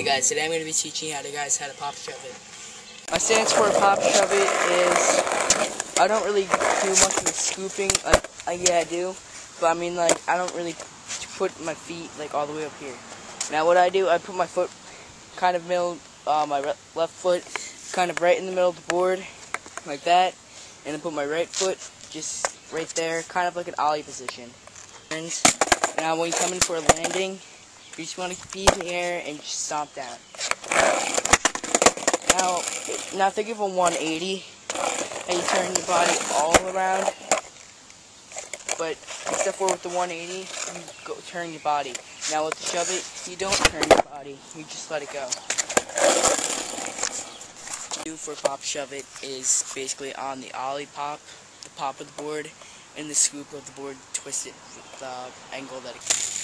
Hey guys, today I'm going to be teaching you how to guys how to pop shove it. My stance for a pop shove it is I don't really do much of the scooping. Like, uh, yeah, I do, but I mean like I don't really put my feet like all the way up here. Now what I do, I put my foot kind of middle, uh, my left foot kind of right in the middle of the board, like that, and then put my right foot just right there, kind of like an ollie position. And now when you come in for a landing, you just want to be in the air and just stomp down. Now, now think of a 180, and you turn your body all around, but except for with the 180, you go turn your body. Now with the shove it, you don't turn your body, you just let it go. Do for pop shove it is basically on the ollie pop, the pop of the board, and the scoop of the board, twist it with the angle that it